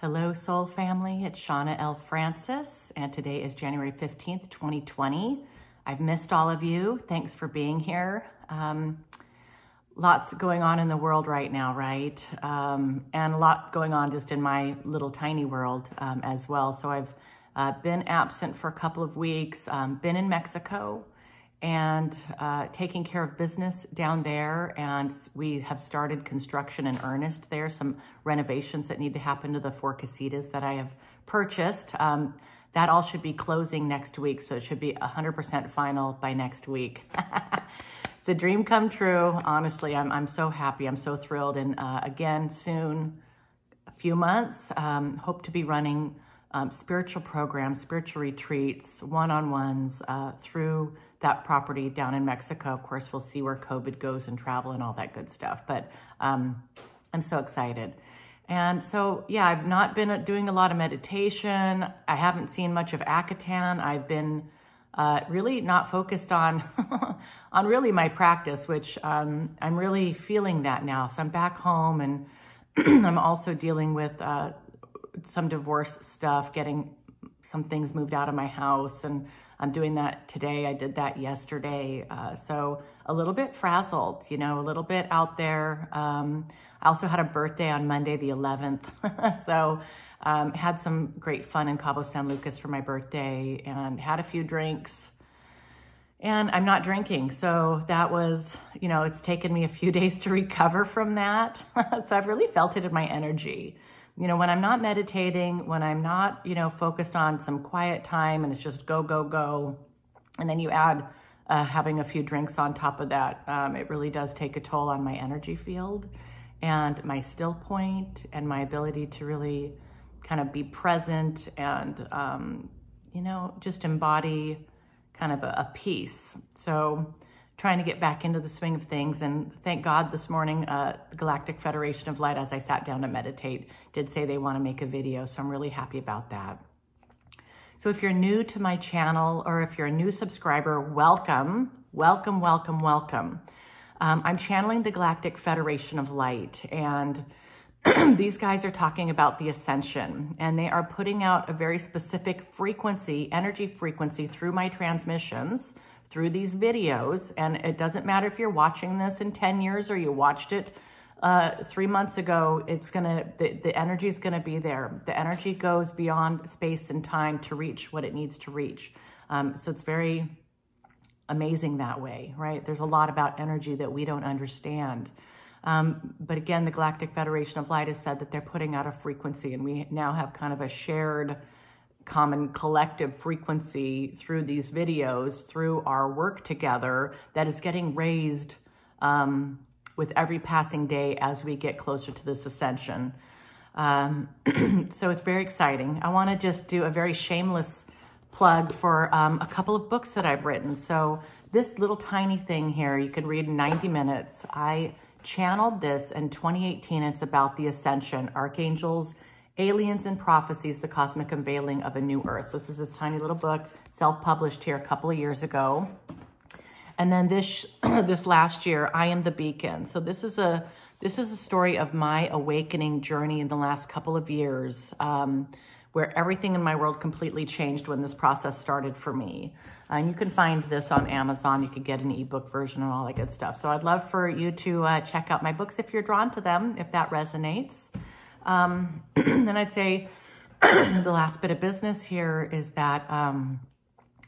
Hello, soul family. It's Shawna L. Frances, and today is January 15th, 2020. I've missed all of you. Thanks for being here. Um, lots going on in the world right now, right? Um, and a lot going on just in my little tiny world um, as well. So I've uh, been absent for a couple of weeks, um, been in Mexico and uh, taking care of business down there. And we have started construction in earnest there, some renovations that need to happen to the four casitas that I have purchased. Um, that all should be closing next week, so it should be 100% final by next week. it's a dream come true. Honestly, I'm, I'm so happy. I'm so thrilled. And uh, again, soon, a few months, um, hope to be running um, spiritual programs, spiritual retreats, one-on-ones uh, through that property down in Mexico. Of course, we'll see where COVID goes and travel and all that good stuff. But um, I'm so excited. And so, yeah, I've not been doing a lot of meditation. I haven't seen much of Akatan. I've been uh, really not focused on on really my practice, which um, I'm really feeling that now. So I'm back home and I'm also dealing with uh, some divorce stuff, getting some things moved out of my house. And I'm doing that today. I did that yesterday. Uh, so a little bit frazzled, you know, a little bit out there. Um, I also had a birthday on Monday, the 11th. so um, had some great fun in Cabo San Lucas for my birthday and had a few drinks. And I'm not drinking. So that was, you know, it's taken me a few days to recover from that. so I've really felt it in my energy you know, when I'm not meditating, when I'm not, you know, focused on some quiet time and it's just go, go, go, and then you add uh, having a few drinks on top of that, um, it really does take a toll on my energy field and my still point and my ability to really kind of be present and, um, you know, just embody kind of a, a peace. So, trying to get back into the swing of things. And thank God this morning, uh, the Galactic Federation of Light, as I sat down to meditate, did say they want to make a video. So I'm really happy about that. So if you're new to my channel or if you're a new subscriber, welcome, welcome, welcome, welcome. Um, I'm channeling the Galactic Federation of Light and these guys are talking about the ascension and they are putting out a very specific frequency, energy frequency through my transmissions through these videos. And it doesn't matter if you're watching this in 10 years or you watched it uh, three months ago, it's gonna, the, the energy is gonna be there. The energy goes beyond space and time to reach what it needs to reach. Um, so it's very amazing that way, right? There's a lot about energy that we don't understand. Um, but again, the Galactic Federation of Light has said that they're putting out a frequency and we now have kind of a shared common collective frequency through these videos, through our work together that is getting raised um, with every passing day as we get closer to this ascension. Um, so it's very exciting. I want to just do a very shameless plug for um, a couple of books that I've written. So this little tiny thing here, you can read in 90 minutes. I channeled this in 2018. It's about the ascension, archangels, Aliens and Prophecies, The Cosmic Unveiling of a New Earth. So this is this tiny little book, self-published here a couple of years ago. And then this, this last year, I Am the Beacon. So this is a this is a story of my awakening journey in the last couple of years, um, where everything in my world completely changed when this process started for me. and you can find this on Amazon. You could get an ebook version and all that good stuff. So I'd love for you to uh, check out my books if you're drawn to them, if that resonates. Um, then I'd say the last bit of business here is that um,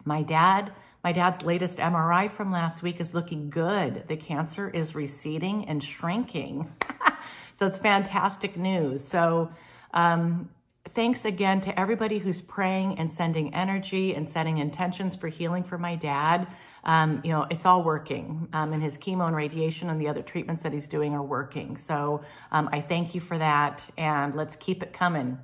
my dad, my dad's latest MRI from last week is looking good. The cancer is receding and shrinking. so it's fantastic news. So um, thanks again to everybody who's praying and sending energy and setting intentions for healing for my dad um, you know, it's all working. Um, and his chemo and radiation and the other treatments that he's doing are working. So um, I thank you for that, and let's keep it coming.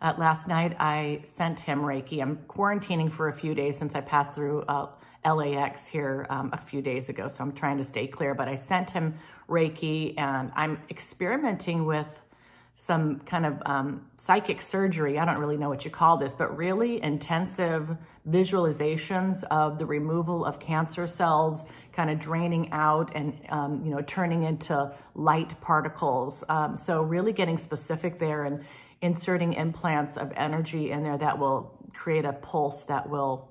Uh, last night, I sent him Reiki. I'm quarantining for a few days since I passed through uh, LAX here um, a few days ago, so I'm trying to stay clear. But I sent him Reiki, and I'm experimenting with some kind of um, psychic surgery. I don't really know what you call this, but really intensive visualizations of the removal of cancer cells, kind of draining out and, um, you know, turning into light particles. Um, so really getting specific there and inserting implants of energy in there that will create a pulse that will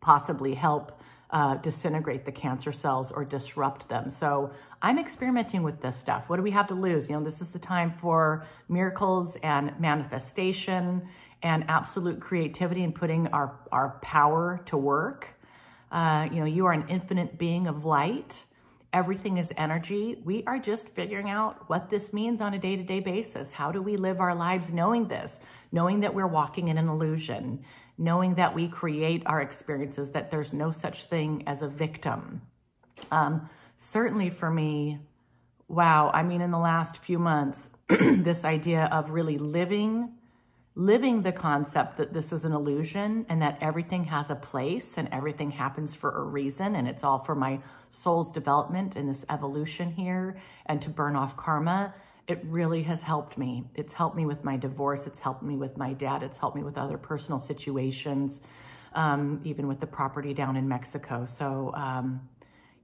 possibly help uh, disintegrate the cancer cells or disrupt them. So I'm experimenting with this stuff. What do we have to lose? You know, this is the time for miracles and manifestation and absolute creativity and putting our, our power to work. Uh, you know, you are an infinite being of light. Everything is energy. We are just figuring out what this means on a day-to-day basis. How do we live our lives knowing this, knowing that we're walking in an illusion, knowing that we create our experiences, that there's no such thing as a victim. Um, certainly for me, wow, I mean, in the last few months, this idea of really living, living the concept that this is an illusion and that everything has a place and everything happens for a reason and it's all for my soul's development and this evolution here and to burn off karma it really has helped me. It's helped me with my divorce. It's helped me with my dad. It's helped me with other personal situations, um, even with the property down in Mexico. So, um,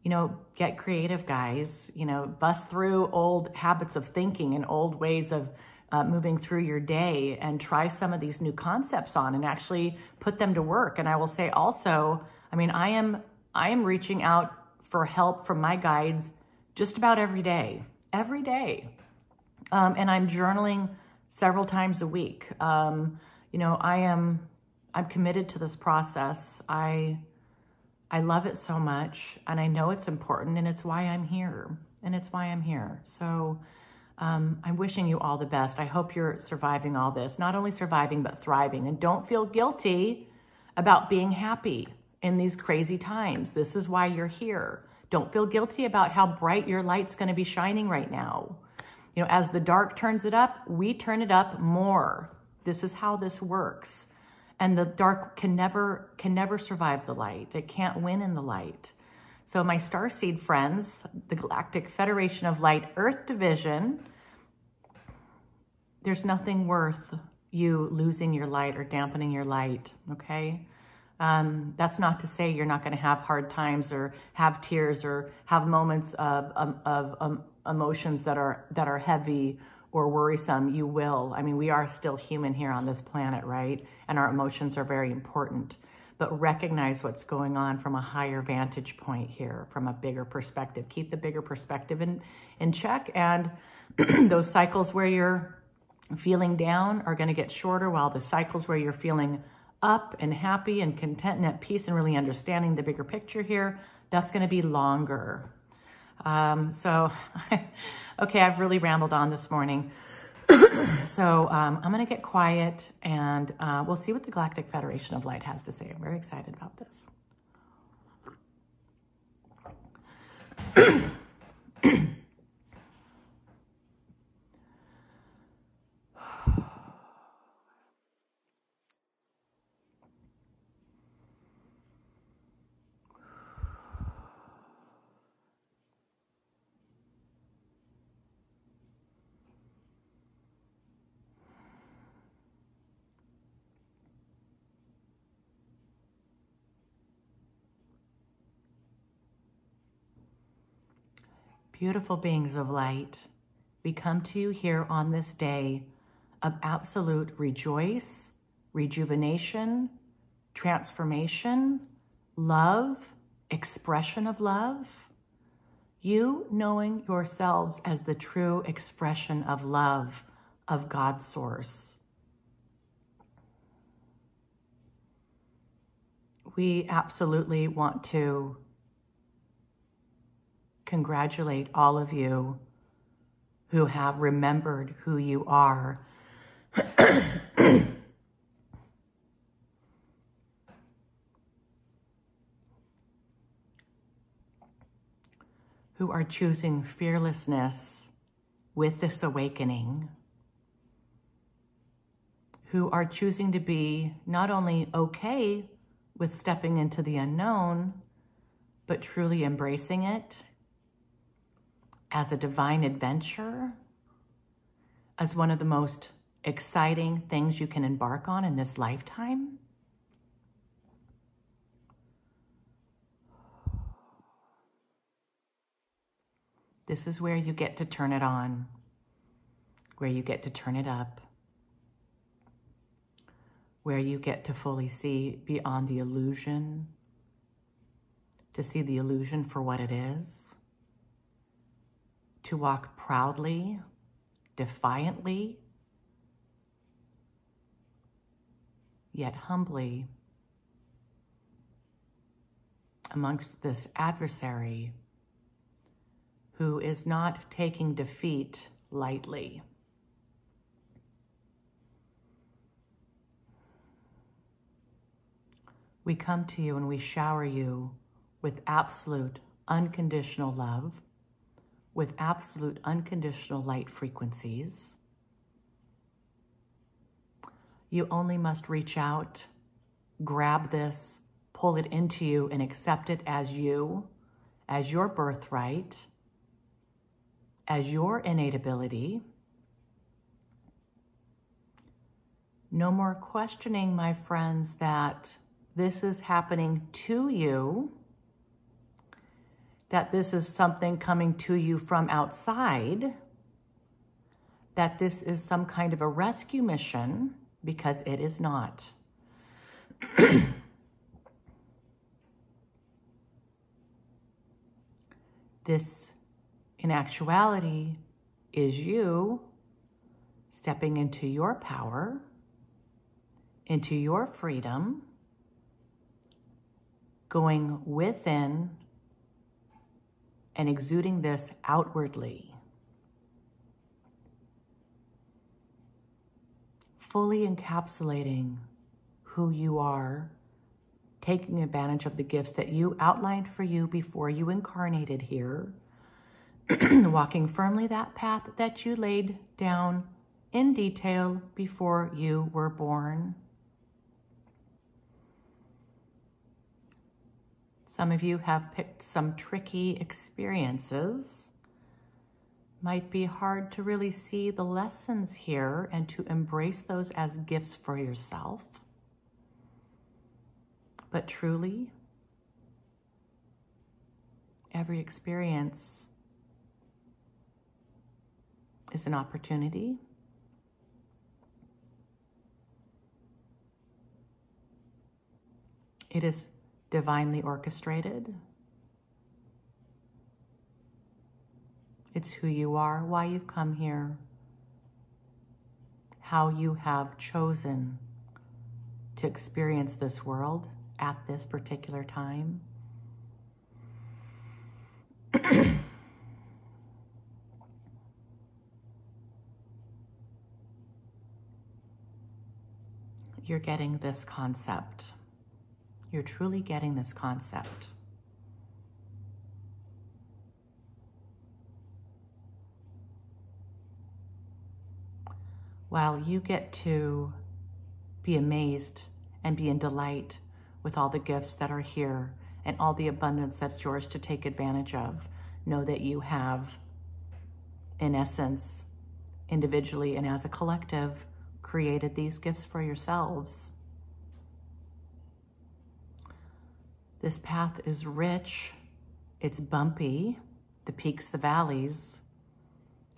you know, get creative, guys. You know, bust through old habits of thinking and old ways of uh, moving through your day and try some of these new concepts on and actually put them to work. And I will say also, I mean, I am I am reaching out for help from my guides just about every day, every day. Um, and I'm journaling several times a week. Um, you know, I am, I'm committed to this process. I, I love it so much and I know it's important and it's why I'm here and it's why I'm here. So, um, I'm wishing you all the best. I hope you're surviving all this, not only surviving, but thriving. And don't feel guilty about being happy in these crazy times. This is why you're here. Don't feel guilty about how bright your light's going to be shining right now. You know, as the dark turns it up, we turn it up more. This is how this works. And the dark can never, can never survive the light. It can't win in the light. So my starseed friends, the Galactic Federation of Light Earth Division, there's nothing worth you losing your light or dampening your light, okay? Um, that's not to say you're not going to have hard times or have tears or have moments of, of, of um, emotions that are that are heavy or worrisome, you will. I mean, we are still human here on this planet, right? And our emotions are very important. But recognize what's going on from a higher vantage point here, from a bigger perspective. Keep the bigger perspective in, in check. And those cycles where you're feeling down are going to get shorter, while the cycles where you're feeling up and happy and content and at peace and really understanding the bigger picture here, that's going to be longer. Um, so, okay, I've really rambled on this morning. so um, I'm going to get quiet and uh, we'll see what the Galactic Federation of Light has to say. I'm very excited about this. Beautiful beings of light, we come to you here on this day of absolute rejoice, rejuvenation, transformation, love, expression of love. You knowing yourselves as the true expression of love of God's source. We absolutely want to congratulate all of you who have remembered who you are. who are choosing fearlessness with this awakening, who are choosing to be not only okay with stepping into the unknown, but truly embracing it as a divine adventure, as one of the most exciting things you can embark on in this lifetime? This is where you get to turn it on, where you get to turn it up, where you get to fully see beyond the illusion, to see the illusion for what it is, to walk proudly, defiantly, yet humbly amongst this adversary who is not taking defeat lightly. We come to you and we shower you with absolute unconditional love, with absolute unconditional light frequencies. You only must reach out, grab this, pull it into you, and accept it as you, as your birthright as your innate ability. No more questioning, my friends, that this is happening to you, that this is something coming to you from outside, that this is some kind of a rescue mission, because it is not. this in actuality is you stepping into your power, into your freedom, going within and exuding this outwardly. Fully encapsulating who you are, taking advantage of the gifts that you outlined for you before you incarnated here walking firmly that path that you laid down in detail before you were born. Some of you have picked some tricky experiences. Might be hard to really see the lessons here and to embrace those as gifts for yourself. But truly, every experience is an opportunity. It is divinely orchestrated. It's who you are, why you've come here, how you have chosen to experience this world at this particular time. you're getting this concept. You're truly getting this concept. While you get to be amazed and be in delight with all the gifts that are here and all the abundance that's yours to take advantage of, know that you have, in essence, individually and as a collective, created these gifts for yourselves. This path is rich, it's bumpy, the peaks, the valleys.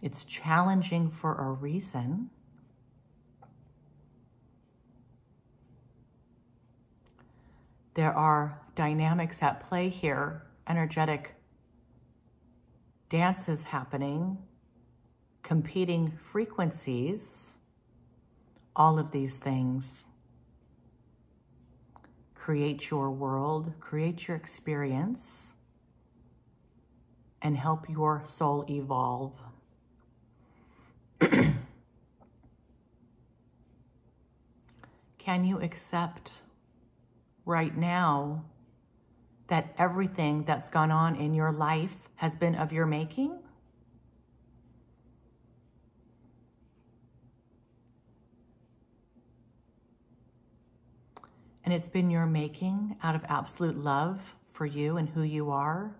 It's challenging for a reason. There are dynamics at play here, energetic dances happening, competing frequencies all of these things. Create your world, create your experience, and help your soul evolve. Can you accept right now that everything that's gone on in your life has been of your making? and it's been your making out of absolute love for you and who you are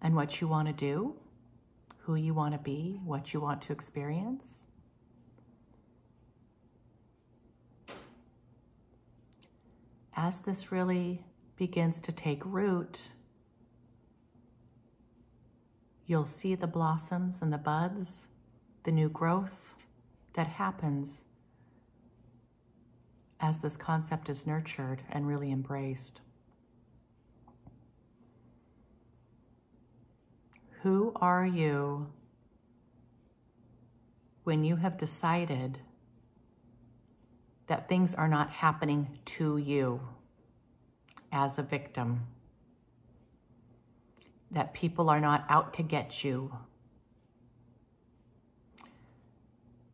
and what you want to do, who you want to be, what you want to experience. As this really begins to take root, you'll see the blossoms and the buds, the new growth that happens as this concept is nurtured and really embraced. Who are you when you have decided that things are not happening to you as a victim? That people are not out to get you?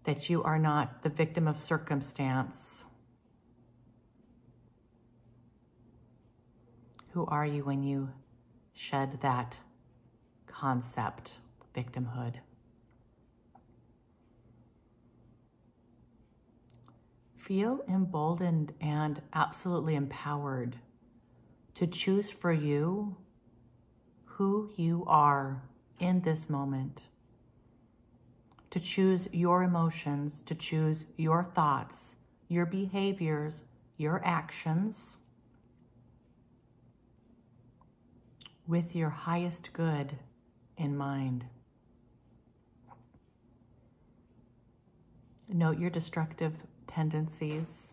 That you are not the victim of circumstance? Who are you when you shed that concept, victimhood? Feel emboldened and absolutely empowered to choose for you who you are in this moment, to choose your emotions, to choose your thoughts, your behaviors, your actions with your highest good in mind. Note your destructive tendencies,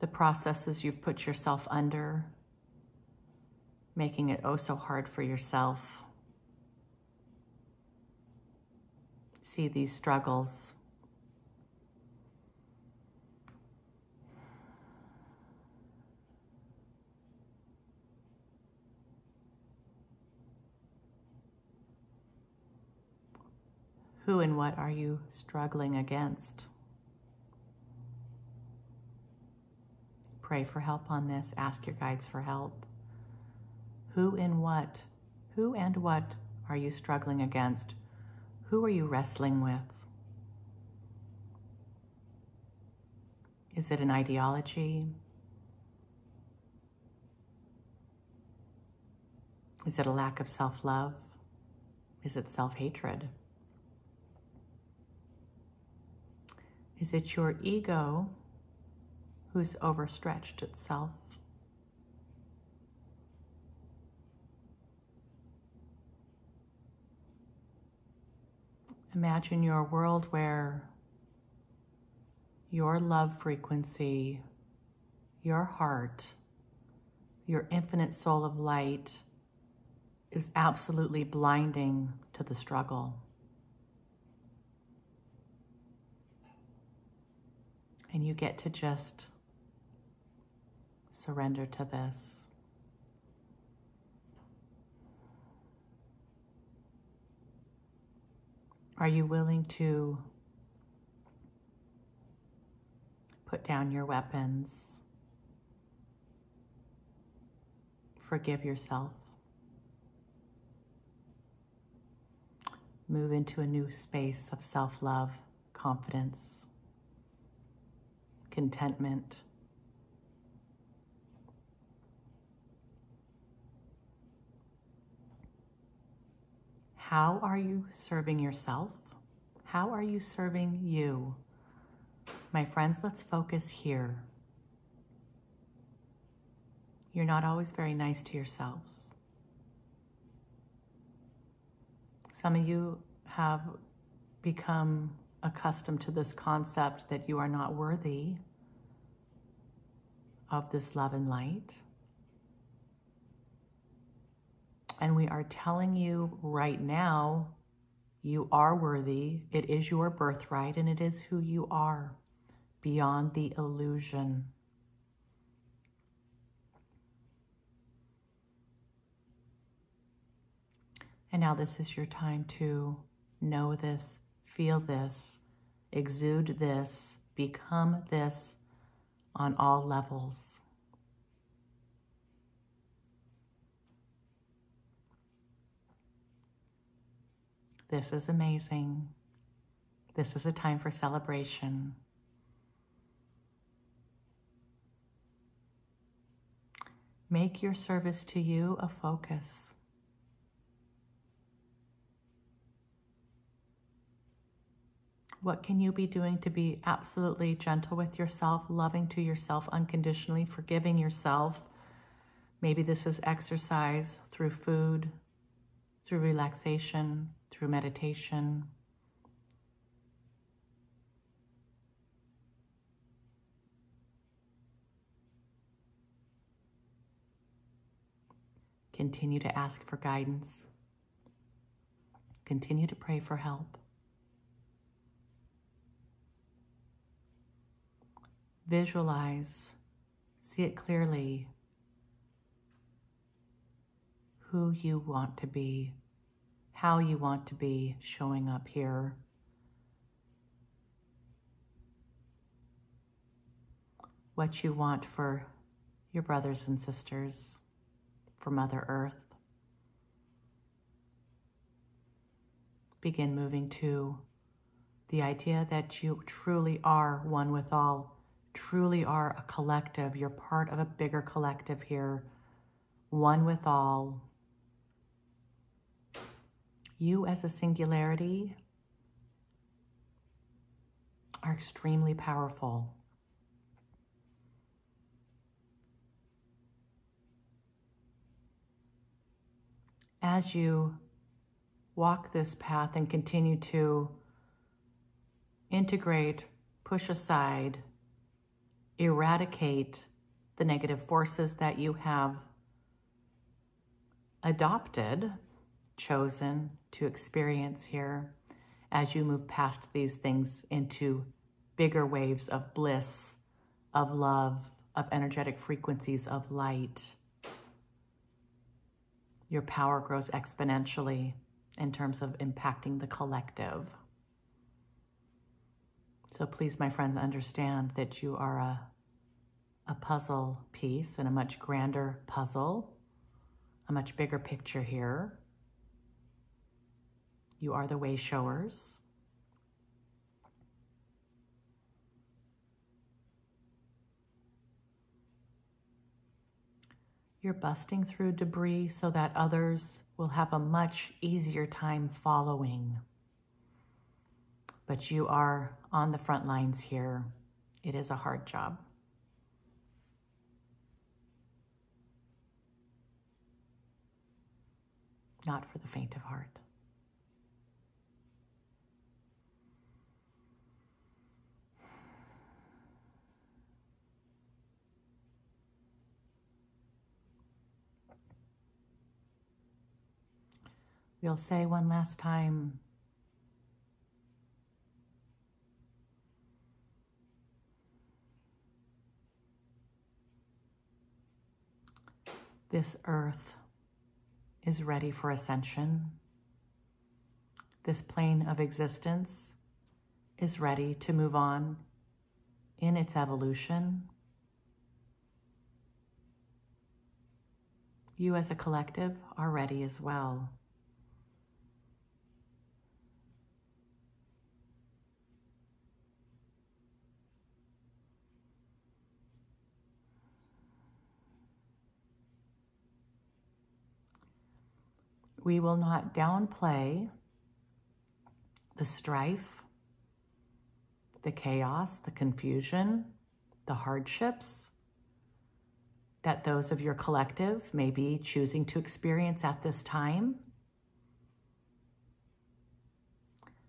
the processes you've put yourself under, making it oh so hard for yourself. See these struggles Who and what are you struggling against? Pray for help on this. Ask your guides for help. Who and what? Who and what are you struggling against? Who are you wrestling with? Is it an ideology? Is it a lack of self love? Is it self hatred? Is it your ego who's overstretched itself? Imagine your world where your love frequency, your heart, your infinite soul of light is absolutely blinding to the struggle. And you get to just surrender to this. Are you willing to put down your weapons? Forgive yourself. Move into a new space of self love, confidence contentment. How are you serving yourself? How are you serving you? My friends, let's focus here. You're not always very nice to yourselves. Some of you have become accustomed to this concept that you are not worthy of this love and light. And we are telling you right now, you are worthy. It is your birthright and it is who you are beyond the illusion. And now this is your time to know this, feel this, exude this, become this on all levels. This is amazing. This is a time for celebration. Make your service to you a focus. What can you be doing to be absolutely gentle with yourself, loving to yourself unconditionally, forgiving yourself? Maybe this is exercise through food, through relaxation, through meditation. Continue to ask for guidance. Continue to pray for help. Visualize, see it clearly, who you want to be, how you want to be showing up here. What you want for your brothers and sisters, for Mother Earth. Begin moving to the idea that you truly are one with all truly are a collective. You're part of a bigger collective here, one with all. You as a singularity are extremely powerful. As you walk this path and continue to integrate, push aside, eradicate the negative forces that you have adopted, chosen to experience here as you move past these things into bigger waves of bliss, of love, of energetic frequencies of light. Your power grows exponentially in terms of impacting the collective. So please, my friends, understand that you are a, a puzzle piece and a much grander puzzle, a much bigger picture here. You are the way showers. You're busting through debris so that others will have a much easier time following but you are on the front lines here. It is a hard job. Not for the faint of heart. We'll say one last time This earth is ready for ascension. This plane of existence is ready to move on in its evolution. You as a collective are ready as well. We will not downplay the strife, the chaos, the confusion, the hardships that those of your collective may be choosing to experience at this time.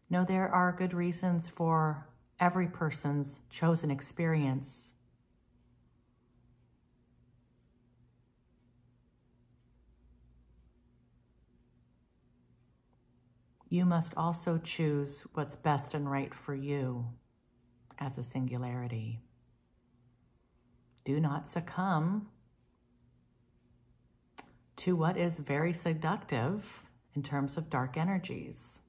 No, there are good reasons for every person's chosen experience you must also choose what's best and right for you as a singularity. Do not succumb to what is very seductive in terms of dark energies.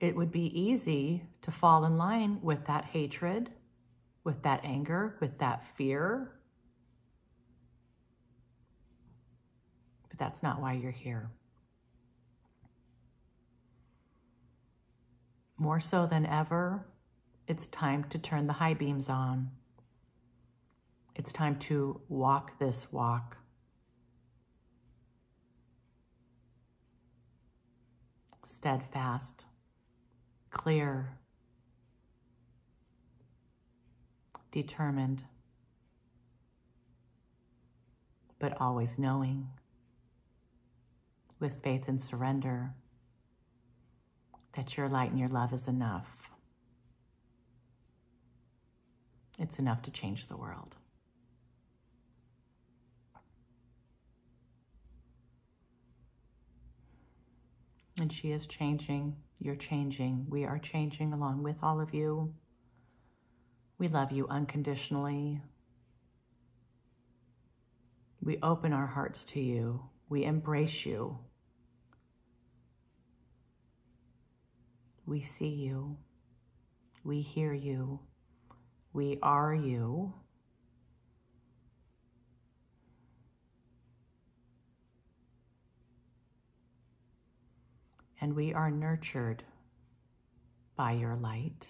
It would be easy to fall in line with that hatred, with that anger, with that fear, but that's not why you're here. More so than ever, it's time to turn the high beams on. It's time to walk this walk. steadfast, clear, determined, but always knowing with faith and surrender that your light and your love is enough. It's enough to change the world. And she is changing. You're changing. We are changing along with all of you. We love you unconditionally. We open our hearts to you. We embrace you. We see you. We hear you. We are you. And we are nurtured by your light.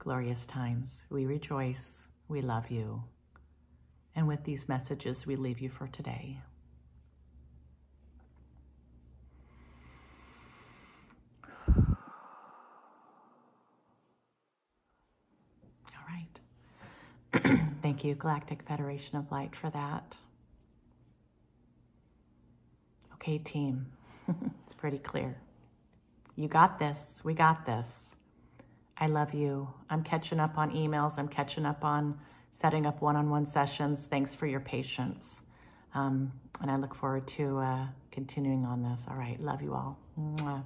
Glorious times. We rejoice. We love you. And with these messages, we leave you for today. All right. Thank you, Galactic Federation of Light, for that. Okay, team. it's pretty clear. You got this. We got this. I love you. I'm catching up on emails. I'm catching up on setting up one-on-one sessions. Thanks for your patience. Um, and I look forward to uh, continuing on this. All right. Love you all. Mwah.